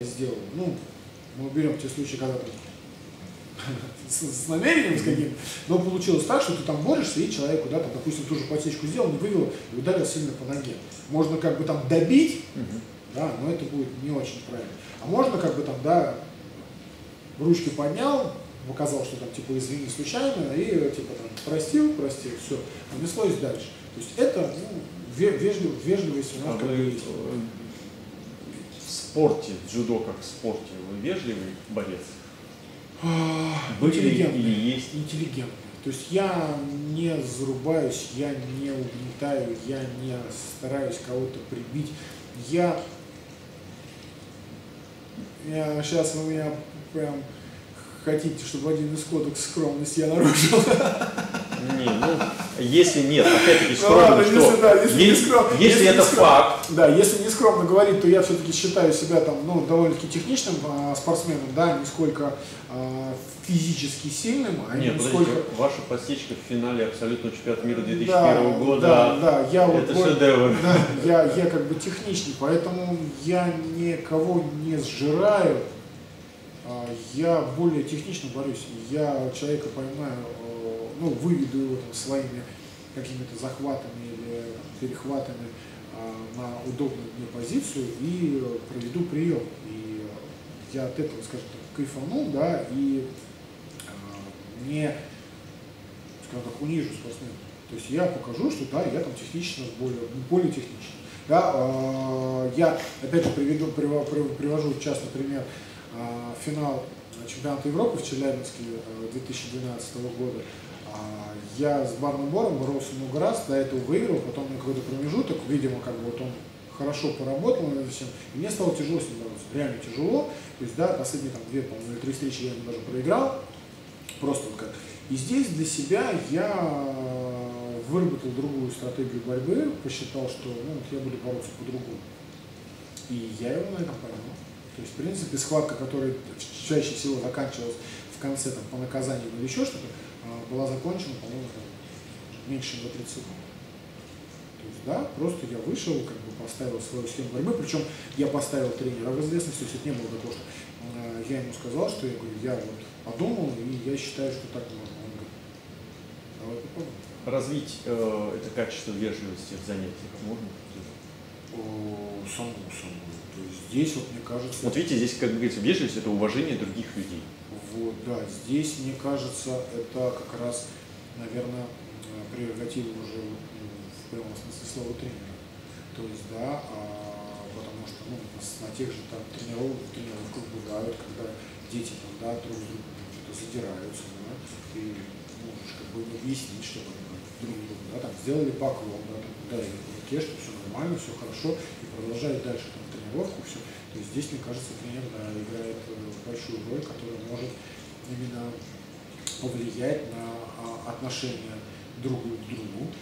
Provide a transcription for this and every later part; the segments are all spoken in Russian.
сделал. Ну, мы берем те случаи, когда там с, с намерением с каким но получилось так, что ты там борешься, и человек куда-то, допустим, ту же подсечку сделал, не вывел и ударил сильно по ноге. Можно как бы там добить, угу. да, но это будет не очень правильно. А можно как бы там, да, ручки поднял, показал, что там типа извини случайно, и типа там простил, простил, все, понеслось дальше. То есть это ну, вежливо, вежливость у нас а как бы есть. Э, в спорте, дзюдо как в спорте, вы вежливый борец? Были или есть? Интеллигентный. То есть я не зарубаюсь, я не угнетаю, я не стараюсь кого-то прибить. Я, я сейчас у меня прям хотите, чтобы один из кодекс скромности я нарушил. Не, ну, если нет, опять-таки скромно, ну, ладно, что если, да, если, если, скром, если, если это скром, факт. Да, если не скромно говорить, то я все-таки считаю себя там, ну, довольно-таки техничным а, спортсменом, да, не сколько а, физически сильным, а Нет, не сколько... ваша подсечка в финале абсолютно чемпионата мира 2001 да, года, да, да, я это вот, шедевр. Да, я, я как бы техничный, поэтому я никого не сжираю, а, я более технично борюсь. Я человека поймаю, э, ну, выведу его там, своими какими-то захватами или перехватами а, на удобную мне позицию и проведу прием. И я от этого, скажем так, кайфанул, да, и а, не, скажем так, унижу спортсмена. То есть я покажу, что да, я там технично более, более технично. Да, я опять же приведу, привожу часто пример а, финал чемпионата Европы в Челябинске 2012 э, года. А, я с Барном Бором боролся много раз, до этого выиграл, потом на какой-то промежуток, видимо, как бы вот он хорошо поработал над этим, и мне стало тяжело с ним бороться, реально тяжело. То есть, да, последние там две, по-моему, три встречи я ему даже проиграл, просто вот как. И здесь для себя я выработал другую стратегию борьбы, посчитал, что ну, я буду бороться по-другому. И я его на этом поймал. То есть, в принципе, схватка, которая чаще всего заканчивалась в конце там, по наказанию или еще что-то, была закончена, по-моему, меньше, чем за 30 секунд. То есть, да, просто я вышел, как бы поставил свою схему борьбы, причем я поставил тренера в известность, то есть это не было такого, что э, я ему сказал, что я говорю, я вот подумал, и я считаю, что так можно. Он говорит, давай попробуем. Развить э, это качество вежливости в занятиях можно? О, само собой. То есть здесь вот мне кажется... Вот видите, здесь, как говорится, вежливость – это уважение других людей. Вот, да, здесь, мне кажется, это как раз, наверное, прерогатива уже в прямом смысле слова тренера. То есть, да, а, потому что ну, на тех же там тренировках, тренировках бывают, когда дети там, да, друг с что-то задираются, да, ты можешь как бы объяснить, чтобы друг другу, да, там, сделали поклон, да, там, ударили по руке, что все нормально, все хорошо, и продолжают дальше там тренировку, все. То есть здесь, мне кажется, тренер да, играет э, большую роль, которая может именно повлиять на а, отношения друг к другу,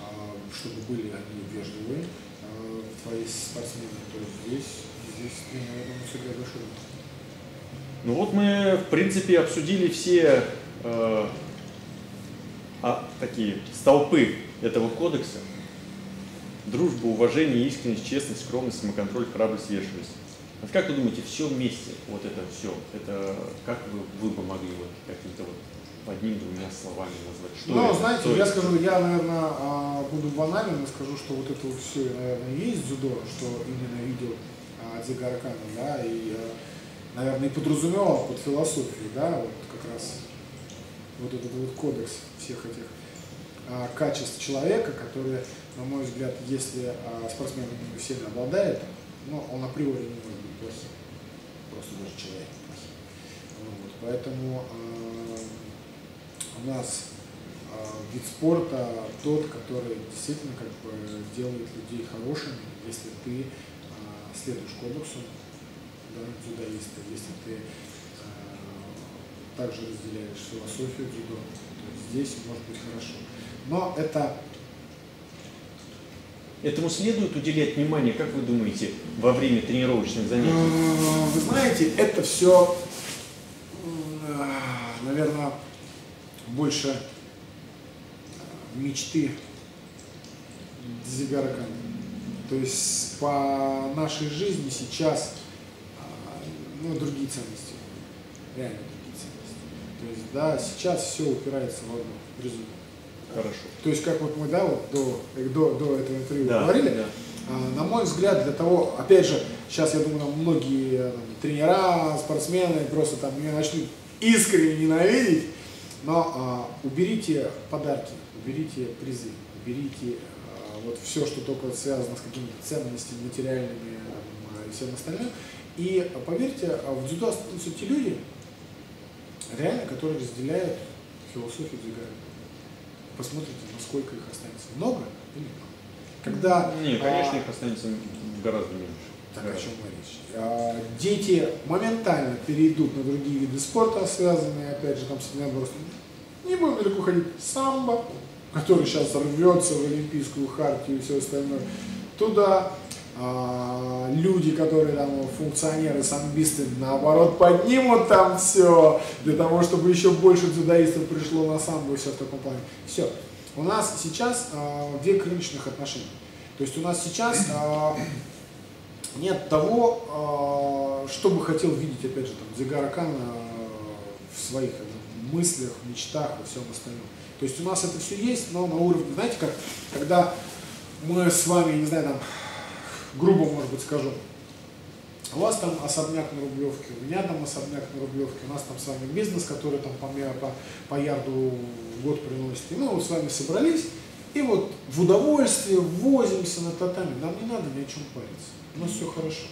а, чтобы были они вежливые, а, твои спортсмены, то есть здесь, здесь тренер, я думаю, сыграет большую роль. Ну вот мы, в принципе, обсудили все э, а, такие столпы этого кодекса. Дружба, уважение, искренность, честность, скромность, самоконтроль, храбрость, вежливость. Вот как вы думаете, все вместе, вот это все, это как вы, вы бы могли вот каким-то вот одним-двумя словами назвать? Что ну, это? знаете, что я это? скажу, я, наверное, а, буду банальным и скажу, что вот это вот все, наверное, есть дзюдо, что именно видел Дзигара да, и, а, наверное, и подразумевал под философию, да, вот как раз вот этот вот кодекс всех этих а, качеств человека, которые, на мой взгляд, если а, спортсмен всеми обладает, ну, он априори не может быть плохим. Просто даже человек плохим. Вот, поэтому э, у нас э, вид спорта тот, который действительно как бы делает людей хорошими, если ты э, следуешь кодексу да, дзюдоиста, если ты также разделяешь философию дзюдо, то здесь может быть хорошо. Но это Этому следует уделять внимание, как вы думаете, во время тренировочных занятий? Вы знаете, это все, наверное, больше мечты Дзигаркана. То есть по нашей жизни сейчас другие ценности. Реально другие ценности. То есть, да, сейчас все упирается в одно, в результат. Хорошо. То есть, как вот мы, да, вот до, до, до этого интервью Да, говорили, да. а, на мой взгляд, для того, опять же, сейчас, я думаю, там многие там, тренера, спортсмены просто там меня начнут искренне ненавидеть, но а, уберите подарки, уберите призы, уберите а, вот все, что только связано с какими-то ценностями материальными там, и всем остальным. И а, поверьте, а, в дзюдо останутся те люди, реально, которые разделяют философию дзюдо. Посмотрите, насколько их останется. Много или мало. Когда, Не, конечно, а, их останется гораздо меньше. так о Гораздо. чем мы речь. А, Дети моментально перейдут на другие виды спорта, связанные, опять же, там с единоборством. Не будем далеко ходить. Самбо, который сейчас рвется в Олимпийскую хартию и все остальное. Туда а, люди, которые там функционеры, самбисты, наоборот, поднимут там все, для того, чтобы еще больше дзюдоистов пришло на самбо и все в таком плане. Все. У нас сейчас а, век рыночных отношений. То есть у нас сейчас а, нет того, а, что бы хотел видеть, опять же, там, Дзигара Кан а, в своих э, мыслях, мечтах и всем остальном. То есть у нас это все есть, но на уровне, знаете, как, когда мы с вами, не знаю, там, грубо, может быть, скажу, у вас там особняк на Рублевке, у меня там особняк на Рублевке, у нас там с вами бизнес, который там по, по, по ярду в год приносит. И мы вот с вами собрались, и вот в удовольствие возимся на татами. Нам не надо ни о чем париться. У нас все хорошо.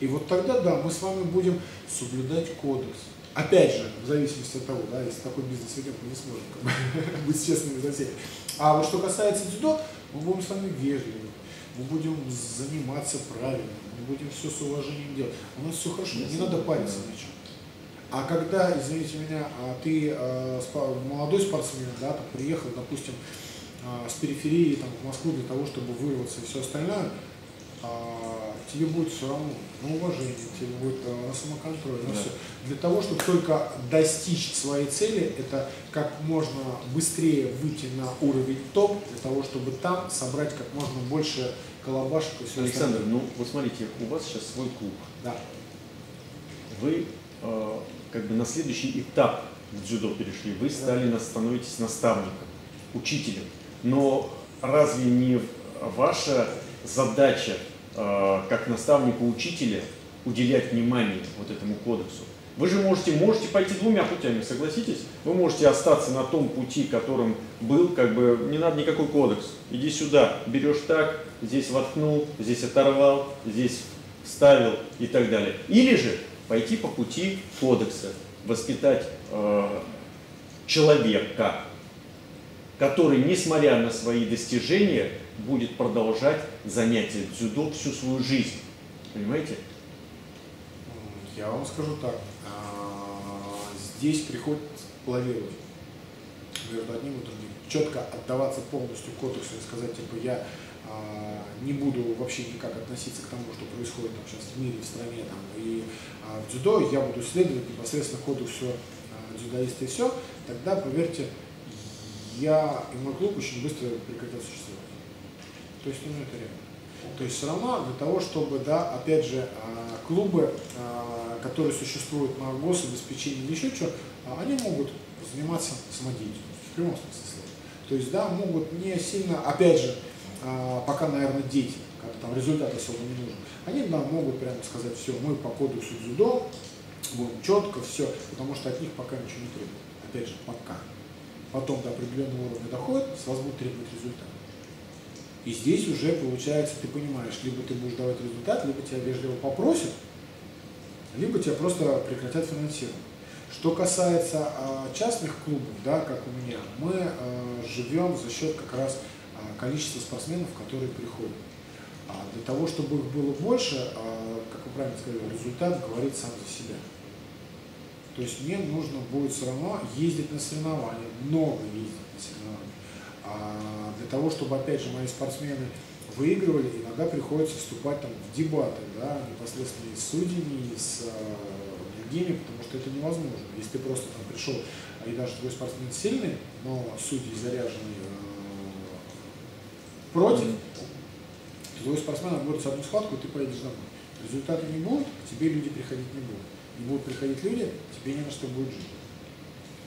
И вот тогда, да, мы с вами будем соблюдать кодекс. Опять же, в зависимости от того, да, если такой бизнес ведем, мы не сможем как бы, быть честными за всеми. А вот что касается дзюдо, мы будем с вами вежливы, мы будем заниматься правильно, мы будем все с уважением делать. У нас все хорошо, не надо париться о чем. А когда, извините меня, а ты спа- молодой спортсмен, да, там, приехал, допустим, э, с периферии там, в Москву для того, чтобы вырваться и все остальное, а, тебе будет все равно на уважение, тебе будет э, на самоконтроль, на Да. все. Для того, чтобы только достичь своей цели, это как можно быстрее выйти на уровень топ, для того, чтобы там собрать как можно больше колобашек и все Александр, ну вот смотрите, у вас сейчас свой клуб. Да. Вы э, как бы на следующий этап в дзюдо перешли. Вы стали, на- становитесь наставником, учителем. Но разве не ваша задача как наставника учителя уделять внимание вот этому кодексу? Вы же можете, можете пойти двумя путями, согласитесь? Вы можете остаться на том пути, которым был, как бы не надо никакой кодекс. Иди сюда, берешь так, здесь воткнул, здесь оторвал, здесь вставил и так далее. Или же пойти по пути кодекса, воспитать э, человека, который, несмотря на свои достижения, будет продолжать занятия дзюдо всю свою жизнь. Понимаете? Я вам скажу так. а, Здесь приходится планировать между одним и другим. Четко отдаваться полностью кодексу и сказать, типа, я а, не буду вообще никак относиться к тому, что происходит там сейчас в мире, в стране там, и а, в дзюдо, я буду следовать непосредственно кодексу а, дзюдоиста и все, тогда, поверьте, я и мой клуб очень быстро прекратят существовать. То есть, ну, это реально. То есть все равно для того, чтобы, да, опять же, а, клубы, а, которые существуют на гособеспечении или еще что, а, они могут заниматься самодеятельностью, в прямом смысле слова. То есть, да, могут не сильно, опять же, пока, наверное, дети, как там результат особо не нужен, они, да, могут прямо сказать, все, мы по кодексу дзюдо, будем четко, все, потому что от них пока ничего не требуют. Опять же, пока. Потом до определенного уровня доходит, с вас будут требовать результат. И здесь уже получается, ты понимаешь, либо ты будешь давать результат, либо тебя вежливо попросят, либо тебя просто прекратят финансирование. Что касается а, частных клубов, да, как у меня, мы а, живем за счет как раз а, количества спортсменов, которые приходят. А для того, чтобы их было больше, как вы правильно сказали, результат говорит сам за себя. То есть мне нужно будет все равно ездить на соревнования, много ездить на соревнования. А для того, чтобы, опять же, мои спортсмены выигрывали, иногда приходится вступать там, в дебаты, да, непосредственно и с судьями, и с э, другими, потому что это невозможно. Если ты просто там пришел, а и даже твой спортсмен сильный, но судьи заряжены э, против, то твой спортсмен отборется одну схватку, и ты поедешь домой. Результата не будет, тебе люди приходить не будут. и будут приходить люди, тебе не на что будет жить.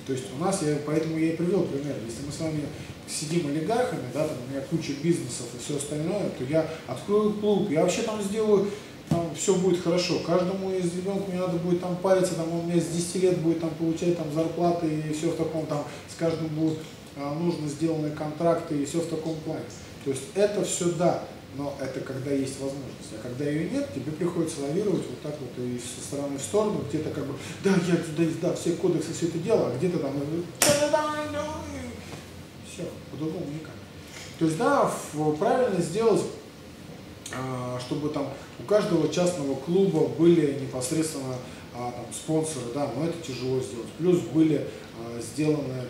То есть у нас, я, поэтому я и привел пример, если мы с вами сидим олигархами, да, там у меня куча бизнесов и все остальное, то я открою клуб, я вообще там сделаю, там все будет хорошо. Каждому из ребенка мне надо будет там париться, там он меня с 10 лет будет там получать там зарплаты и все в таком там, с каждым будут а, нужно сделанные контракты и все в таком плане. То есть это все да, но это когда есть возможность. А когда ее нет, тебе приходится лавировать вот так вот и со стороны в сторону, где-то как бы, да, я да, да, все кодексы, все это дело, а где-то там, все, по-другому никак. То есть, да, правильно сделать, а, чтобы там у каждого частного клуба были непосредственно а, там, спонсоры, да, но это тяжело сделать. Плюс были а, сделаны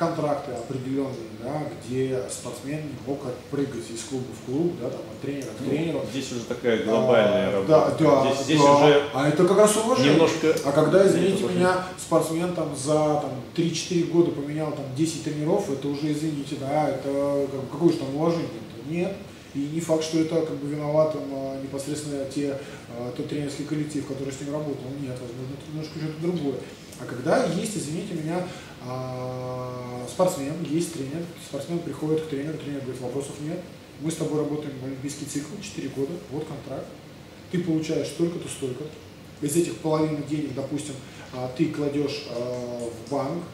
контракты определенные, да, где спортсмен мог прыгать из клуба в клуб, да, там, от тренера к ну, тренеру. Здесь уже такая глобальная а, работа. Да, да, здесь, да. уже а это как раз уважение. Немножко... А когда, извините меня, спортсмен там за там, 3-4 года поменял там 10 тренеров, это уже, извините, да, это какое же там уважение? -то? Нет. И не факт, что это как бы виноватым а, непосредственно те, а, тот тренерский коллектив, который с ним работал. Нет, возможно, это немножко что-то другое. А когда есть, извините меня, а, спортсмен, есть тренер, спортсмен приходит к тренеру, тренер говорит, вопросов нет, мы с тобой работаем в олимпийский цикл, 4 года, вот контракт, ты получаешь столько-то, столько-то, из этих половины денег, допустим, а, ты кладешь а, в банк,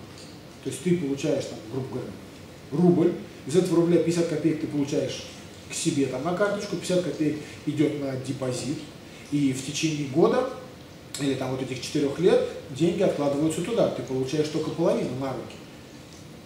то есть ты получаешь, там, грубо говоря, рубль, из этого рубля 50 копеек ты получаешь к себе там на карточку, 50 копеек идет на депозит, и в течение года или там вот этих четырех лет, деньги откладываются туда, ты получаешь только половину на руки.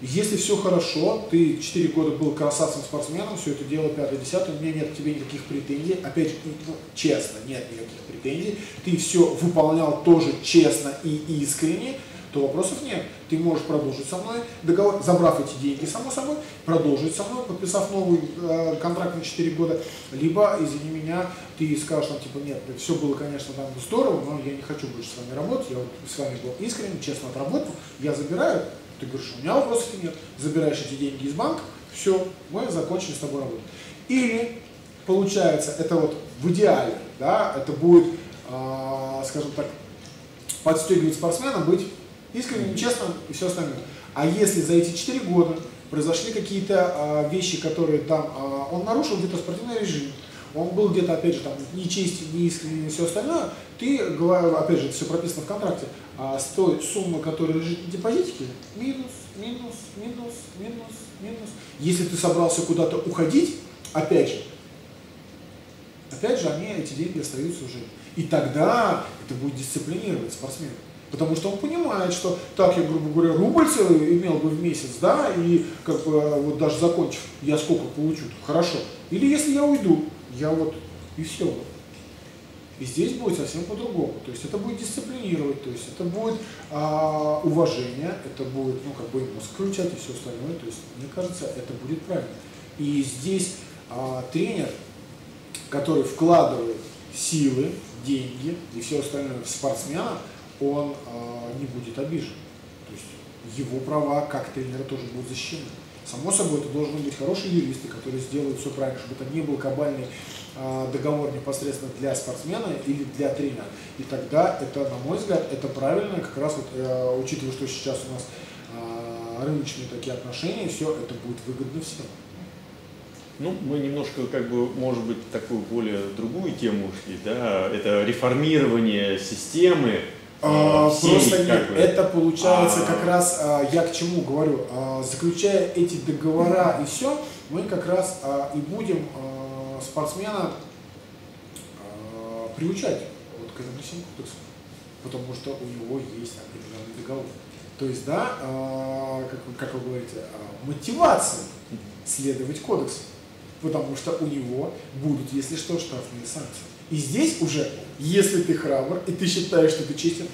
Если все хорошо, ты 4 года был красавцем спортсменом, все это дело 5-10, у меня нет к тебе никаких претензий, опять же, ну, честно, нет никаких претензий, ты все выполнял тоже честно и искренне, то вопросов нет. Ты можешь продолжить со мной договор, забрав эти деньги, само собой, продолжить со мной, подписав новый э, контракт на 4 года, либо, извини меня, ты скажешь, там, типа, нет, все было, конечно, там здорово, но я не хочу больше с вами работать, я вот с вами был искренне, честно отработал, я забираю, ты говоришь, у меня вопросов нет, забираешь эти деньги из банка, все, мы закончили с тобой работать. Или, получается, это вот в идеале, да, это будет, э, скажем так, подстегивать спортсмена быть искренне, честно и все остальное. А если за эти 4 года произошли какие-то а, вещи, которые там, а, он нарушил где-то спортивный режим, он был где-то, опять же, там, нечестен, неискренен и все остальное, ты, опять же, это все прописано в контракте, а с той суммы, которая лежит в депозитике, минус, минус, минус, минус, минус. Если ты собрался куда-то уходить, опять же, опять же, они, эти деньги остаются уже. И тогда это будет дисциплинировать спортсмена. Потому что он понимает, что так я, грубо говоря, рубль имел бы в месяц, да, и как бы вот даже закончив, я сколько получу, хорошо. Или если я уйду, я вот и все. И здесь будет совсем по-другому. То есть это будет дисциплинировать, то есть это будет а, уважение, это будет, ну, как бы мозг включать и все остальное. То есть, мне кажется, это будет правильно. И здесь а, тренер, который вкладывает силы, деньги и все остальное в спортсмена, он э, не будет обижен. То есть его права как тренера тоже будут защищены. Само собой, это должны быть хорошие юристы, которые сделают все правильно, чтобы это не был кабальный э, договор непосредственно для спортсмена или для тренера. И тогда это, на мой взгляд, это правильно, как раз вот, э, учитывая, что сейчас у нас э, рыночные такие отношения, все это будет выгодно всем. Ну, мы немножко, как бы, может быть, такую более другую тему ушли, да, это реформирование системы, а, просто нет, бы. это получается а... как раз, а, я к чему говорю, а, заключая эти договора и все, мы как раз а, и будем а, спортсмена а, приучать вот к этому кодексу, потому что у него есть определенный договор. То есть, да, а, как, как вы говорите, а, мотивация следовать кодексу, потому что у него будут, если что, штрафные санкции. И здесь уже, если ты храбр, и ты считаешь, что ты честен,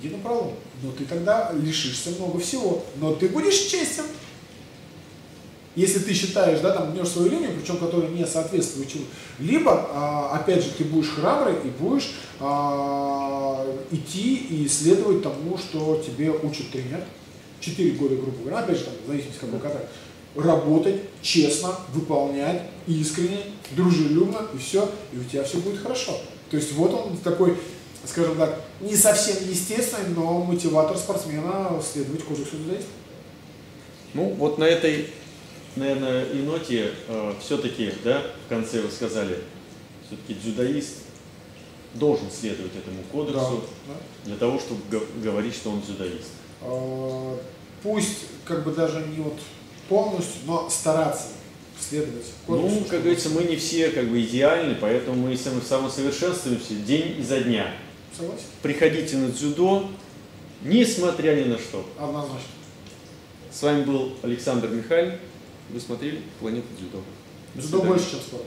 иди на пролом. Но ты тогда лишишься много всего. Но ты будешь честен. Если ты считаешь, да, там гнешь свою линию, причем которая не соответствует чему. Либо, а, опять же, ты будешь храбрый и будешь а, идти и исследовать тому, что тебе учит тренер. Четыре года, грубо говоря, опять же, там, в зависимости какой контракт работать честно, выполнять искренне, дружелюбно, и все, и у тебя все будет хорошо. То есть вот он такой скажем так, не совсем естественный, но мотиватор спортсмена следовать кодексу дзюдоиста. Ну, вот на этой, наверное, и ноте э, все-таки, да, в конце вы сказали, все-таки дзюдоист должен следовать этому кодексу Да, да. для того, чтобы говорить, что он дзюдоист. Э, Пусть как бы даже не вот полностью, но стараться следовать. Ну, чтобы- как говорится, мы не все как бы идеальны, поэтому мы сам- самосовершенствуемся день изо дня. Согласен? Приходите на дзюдо, несмотря ни на что. Однозначно. С вами был Александр Михайлов. Вы смотрели «Планету дзюдо». До Дзюдо свидания. больше, чем спорт.